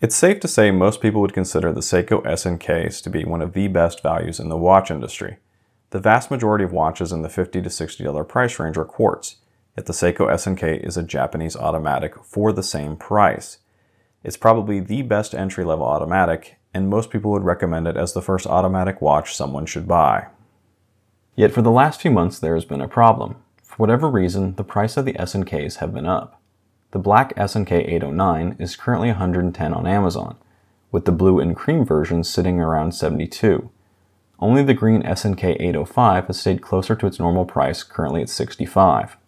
It's safe to say most people would consider the Seiko SNKs to be one of the best values in the watch industry. The vast majority of watches in the 50 to $60 price range are quartz, yet the Seiko SNK is a Japanese automatic for the same price. It's probably the best entry-level automatic, and most people would recommend it as the first automatic watch someone should buy. Yet for the last few months there has been a problem. For whatever reason, the price of the SNKs have been up. The black SNK 809 is currently 110 on Amazon, with the blue and cream version sitting around 72. Only the green SNK 805 has stayed closer to its normal price, currently at 65.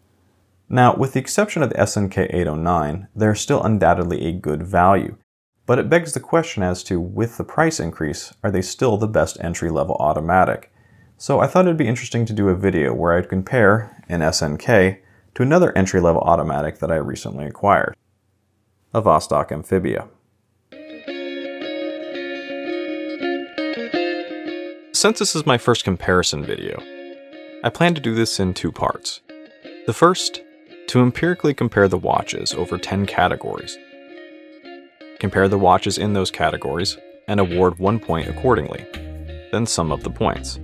Now, with the exception of the SNK 809, they're still undoubtedly a good value, but it begs the question as to, with the price increase, are they still the best entry-level automatic? So I thought it'd be interesting to do a video where I'd compare an SNK to another entry-level automatic that I recently acquired, a Vostok Amphibia. Since this is my first comparison video, I plan to do this in two parts. The first, to empirically compare the watches over 10 categories. Compare the watches in those categories and award one point accordingly, then sum up the points.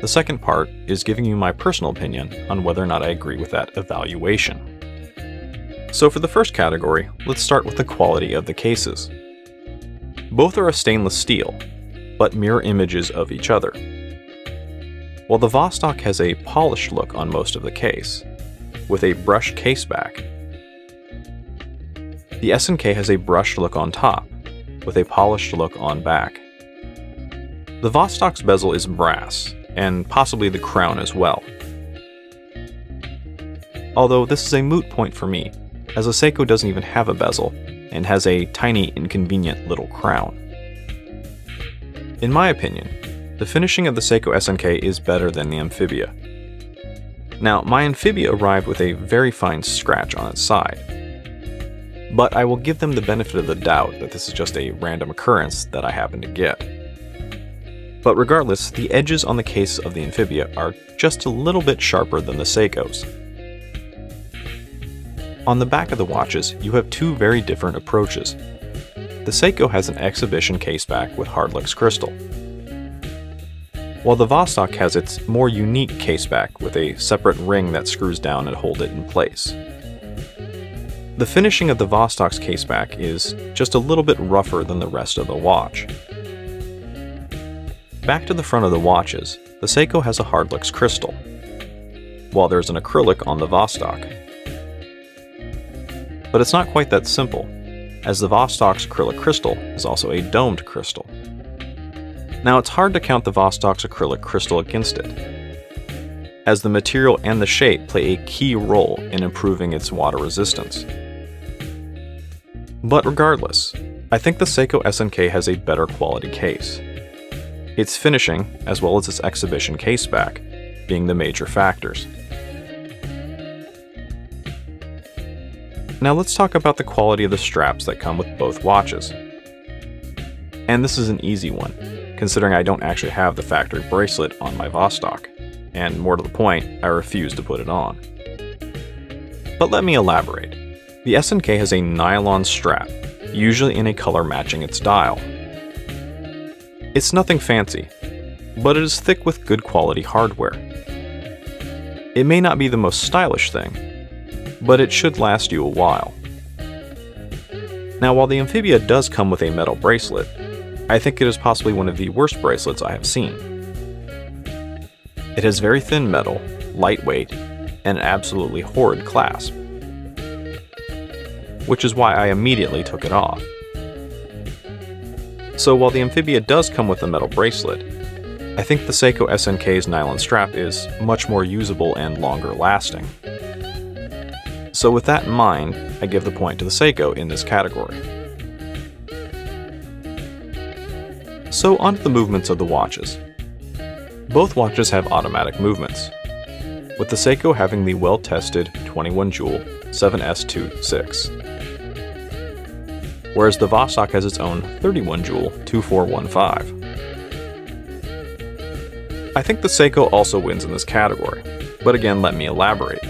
The second part is giving you my personal opinion on whether or not I agree with that evaluation. So for the first category, let's start with the quality of the cases. Both are a stainless steel, but mirror images of each other. While the Vostok has a polished look on most of the case, with a brushed case back, the SNK has a brushed look on top, with a polished look on back. The Vostok's bezel is brass, and possibly the crown as well. Although this is a moot point for me, as a Seiko doesn't even have a bezel, and has a tiny inconvenient little crown. In my opinion, the finishing of the Seiko SNK is better than the Amphibia. Now, my Amphibia arrived with a very fine scratch on its side, but I will give them the benefit of the doubt that this is just a random occurrence that I happen to get. But regardless, the edges on the case of the Amphibia are just a little bit sharper than the Seiko's. On the back of the watches, you have two very different approaches. The Seiko has an exhibition caseback with Hardlex crystal, while the Vostok has its more unique caseback with a separate ring that screws down and hold it in place. The finishing of the Vostok's caseback is just a little bit rougher than the rest of the watch. Back to the front of the watches, the Seiko has a Hardlex crystal, while there's an acrylic on the Vostok. But it's not quite that simple, as the Vostok's acrylic crystal is also a domed crystal. Now it's hard to count the Vostok's acrylic crystal against it, as the material and the shape play a key role in improving its water resistance. But regardless, I think the Seiko SNK has a better quality case its finishing, as well as its exhibition caseback, being the major factors. Now let's talk about the quality of the straps that come with both watches. And this is an easy one, considering I don't actually have the factory bracelet on my Vostok, and more to the point, I refuse to put it on. But let me elaborate. The SNK has a nylon strap, usually in a color matching its dial, it's nothing fancy, but it is thick with good quality hardware. It may not be the most stylish thing, but it should last you a while. Now while the Amphibia does come with a metal bracelet, I think it is possibly one of the worst bracelets I have seen. It has very thin metal, lightweight, and an absolutely horrid clasp. Which is why I immediately took it off. So while the Amphibia does come with a metal bracelet, I think the Seiko SNK's nylon strap is much more usable and longer lasting. So with that in mind, I give the point to the Seiko in this category. So onto the movements of the watches. Both watches have automatic movements, with the Seiko having the well-tested 21 jewel 7S26 whereas the Vostok has its own 31 jewel 2415. I think the Seiko also wins in this category, but again let me elaborate.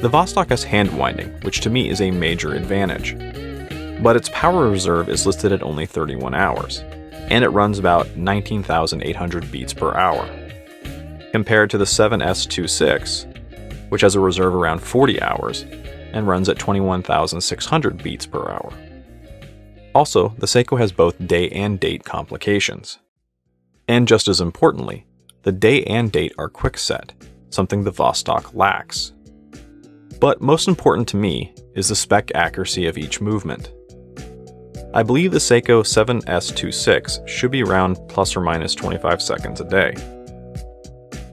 The Vostok has hand winding, which to me is a major advantage. but its power reserve is listed at only 31 hours, and it runs about 19,800 beats per hour. Compared to the 7S26, which has a reserve around 40 hours and runs at 21,600 beats per hour. Also, the Seiko has both day and date complications. And just as importantly, the day and date are quickset, something the Vostok lacks. But most important to me is the spec accuracy of each movement. I believe the Seiko 7S26 should be around plus or minus 25 seconds a day,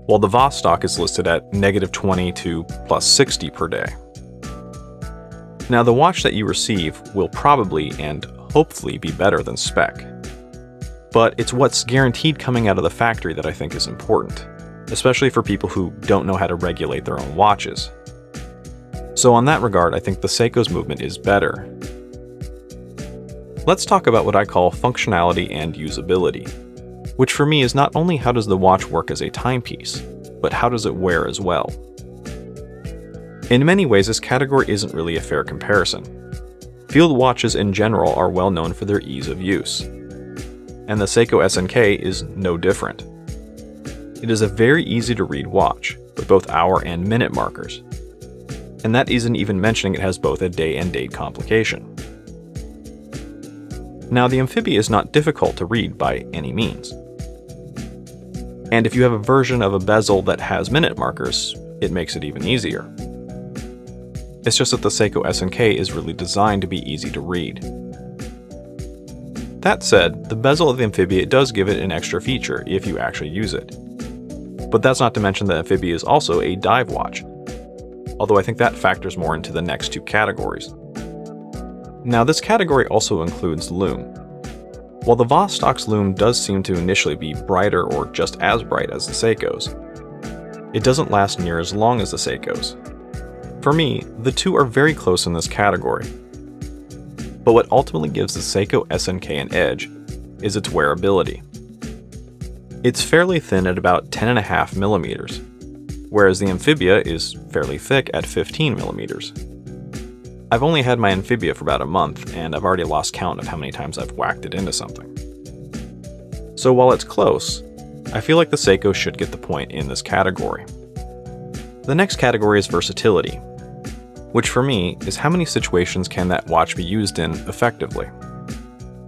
while the Vostok is listed at negative 20 to plus 60 per day. Now the watch that you receive will probably and hopefully be better than spec, but it's what's guaranteed coming out of the factory that I think is important, especially for people who don't know how to regulate their own watches. So on that regard, I think the Seiko's movement is better. Let's talk about what I call functionality and usability, which for me is not only how does the watch work as a timepiece, but how does it wear as well. In many ways, this category isn't really a fair comparison. Field watches in general are well known for their ease of use, and the Seiko SNK is no different. It is a very easy to read watch, with both hour and minute markers, and that isn't even mentioning it has both a day and date complication. Now, the Amphibia is not difficult to read by any means. And if you have a version of a bezel that has minute markers, it makes it even easier. It's just that the Seiko SNK is really designed to be easy to read. That said, the bezel of the Amphibia does give it an extra feature if you actually use it. But that's not to mention that Amphibia is also a dive watch, although I think that factors more into the next two categories. Now this category also includes lume. While the Vostok's lume does seem to initially be brighter or just as bright as the Seiko's, it doesn't last near as long as the Seiko's. For me, the two are very close in this category. But what ultimately gives the Seiko SNK an edge is its wearability. It's fairly thin at about 10.5 millimeters, whereas the Amphibia is fairly thick at 15 millimeters. I've only had my Amphibia for about a month, and I've already lost count of how many times I've whacked it into something. So while it's close, I feel like the Seiko should get the point in this category. The next category is versatility, which for me is how many situations can that watch be used in effectively.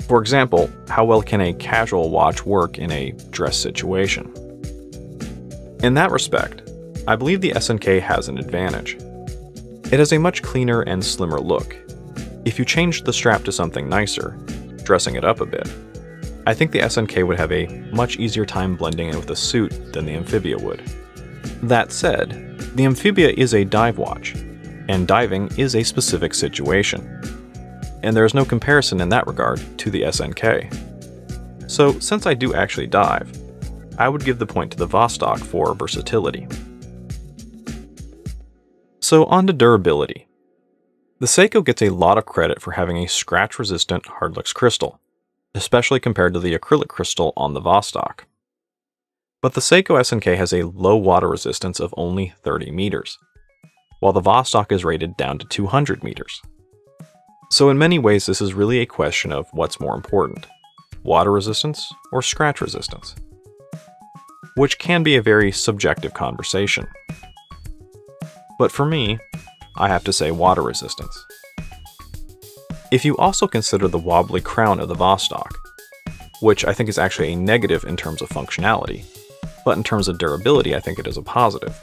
For example, how well can a casual watch work in a dress situation? In that respect, I believe the SNK has an advantage. It has a much cleaner and slimmer look. If you changed the strap to something nicer, dressing it up a bit, I think the SNK would have a much easier time blending in with a suit than the Amphibia would. That said, the Amphibia is a dive watch, and diving is a specific situation. And there is no comparison in that regard to the SNK. So, since I do actually dive, I would give the point to the Vostok for versatility. So on to durability. The Seiko gets a lot of credit for having a scratch-resistant Hardlex crystal, especially compared to the acrylic crystal on the Vostok. But the Seiko SNK has a low water resistance of only 30 meters, while the Vostok is rated down to 200 meters. So in many ways this is really a question of what's more important, water resistance or scratch resistance, which can be a very subjective conversation. But for me, I have to say water resistance. If you also consider the wobbly crown of the Vostok, which I think is actually a negative in terms of functionality, but in terms of durability I think it is a positive,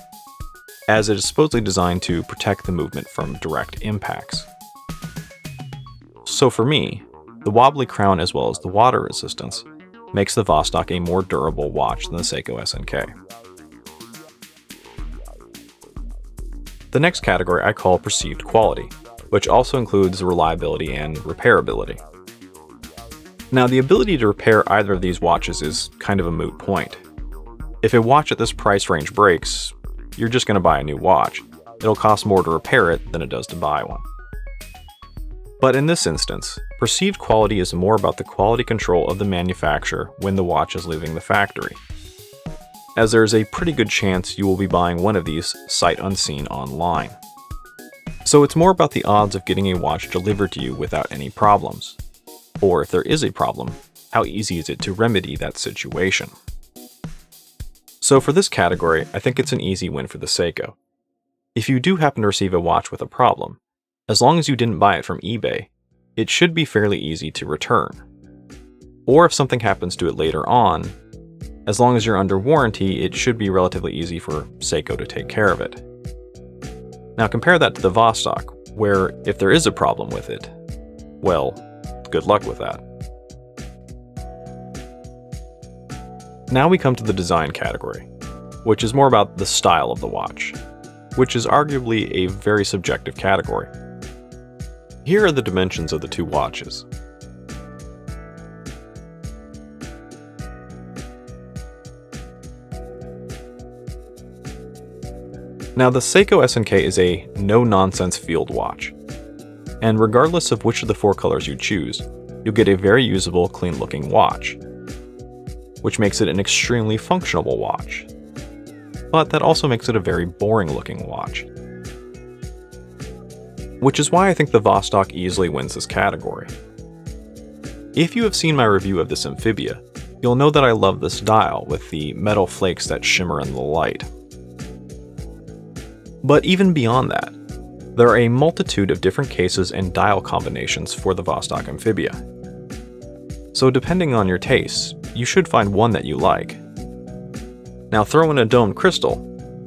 as it is supposedly designed to protect the movement from direct impacts. So for me, the wobbly crown as well as the water resistance makes the Vostok a more durable watch than the Seiko SNK. The next category I call perceived quality, which also includes reliability and repairability. Now, the ability to repair either of these watches is kind of a moot point. If a watch at this price range breaks, you're just going to buy a new watch. It'll cost more to repair it than it does to buy one. But in this instance, perceived quality is more about the quality control of the manufacturer when the watch is leaving the factory, as there is a pretty good chance you will be buying one of these sight unseen online. So it's more about the odds of getting a watch delivered to you without any problems. Or if there is a problem, how easy is it to remedy that situation? So for this category, I think it's an easy win for the Seiko. If you do happen to receive a watch with a problem, as long as you didn't buy it from eBay, it should be fairly easy to return. Or if something happens to it later on, as long as you're under warranty, it should be relatively easy for Seiko to take care of it. Now compare that to the Vostok, where if there is a problem with it, well, good luck with that. Now we come to the design category, which is more about the style of the watch, which is arguably a very subjective category. Here are the dimensions of the two watches. Now the Seiko SNK is a no-nonsense field watch, and regardless of which of the four colors you choose, you'll get a very usable, clean-looking watch which makes it an extremely functional watch. But that also makes it a very boring looking watch. Which is why I think the Vostok easily wins this category. If you have seen my review of this Amphibia, you'll know that I love this dial with the metal flakes that shimmer in the light. But even beyond that, there are a multitude of different cases and dial combinations for the Vostok Amphibia. So depending on your tastes, you should find one that you like. Now throw in a domed crystal,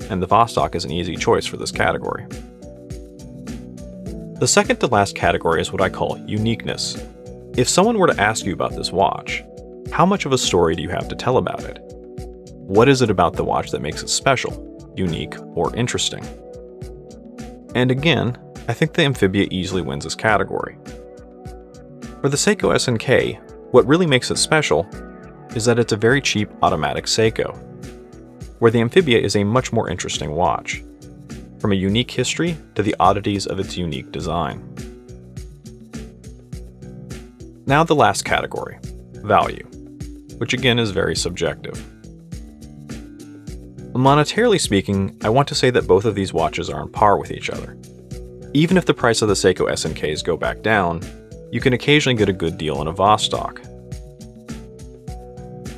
and the Vostok is an easy choice for this category. The second to last category is what I call uniqueness. If someone were to ask you about this watch, how much of a story do you have to tell about it? What is it about the watch that makes it special, unique, or interesting? And again, I think the Amphibia easily wins this category. For the Seiko SNK, what really makes it special is that it's a very cheap automatic Seiko, where the Amphibia is a much more interesting watch, from a unique history to the oddities of its unique design. Now the last category, value, which again is very subjective. Monetarily speaking, I want to say that both of these watches are on par with each other. Even if the price of the Seiko SNKs go back down, you can occasionally get a good deal in a Vostok,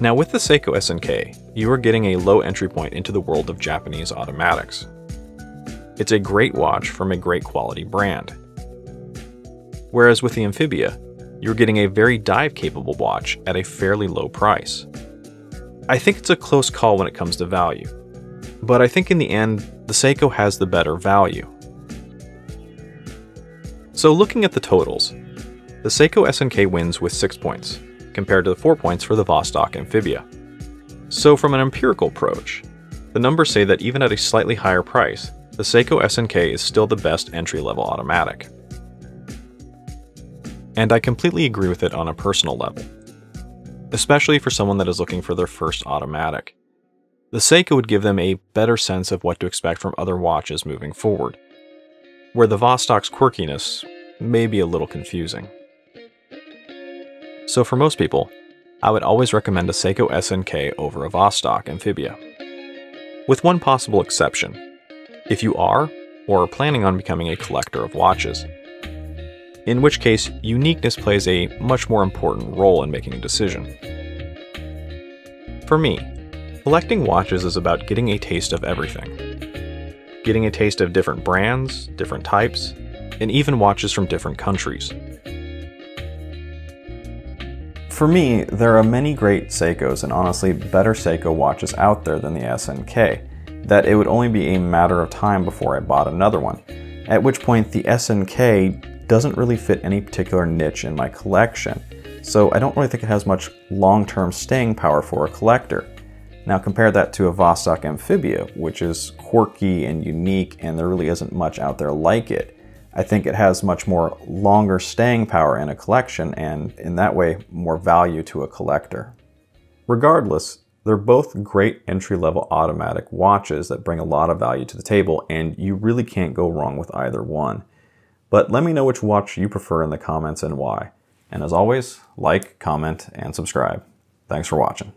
now with the Seiko SNK, you are getting a low entry point into the world of Japanese automatics. It's a great watch from a great quality brand. Whereas with the Amphibia, you're getting a very dive capable watch at a fairly low price. I think it's a close call when it comes to value, but I think in the end, the Seiko has the better value. So looking at the totals, the Seiko SNK wins with 6 points, compared to the 4 points for the Vostok Amphibia. So from an empirical approach, the numbers say that even at a slightly higher price, the Seiko SNK is still the best entry-level automatic. And I completely agree with it on a personal level, especially for someone that is looking for their first automatic. The Seiko would give them a better sense of what to expect from other watches moving forward, where the Vostok's quirkiness may be a little confusing. So for most people, I would always recommend a Seiko SNK over a Vostok Amphibia. With one possible exception, if you are or are planning on becoming a collector of watches. In which case, uniqueness plays a much more important role in making a decision. For me, collecting watches is about getting a taste of everything. Getting a taste of different brands, different types, and even watches from different countries. For me, there are many great Seikos and honestly better Seiko watches out there than the SNK, that it would only be a matter of time before I bought another one, at which point the SNK doesn't really fit any particular niche in my collection, so I don't really think it has much long-term staying power for a collector. Now compare that to a Vostok Amphibia, which is quirky and unique and there really isn't much out there like it. I think it has much more longer staying power in a collection and in that way more value to a collector. Regardless, they're both great entry-level automatic watches that bring a lot of value to the table and you really can't go wrong with either one. But let me know which watch you prefer in the comments and why. And as always, like, comment, and subscribe. Thanks for watching.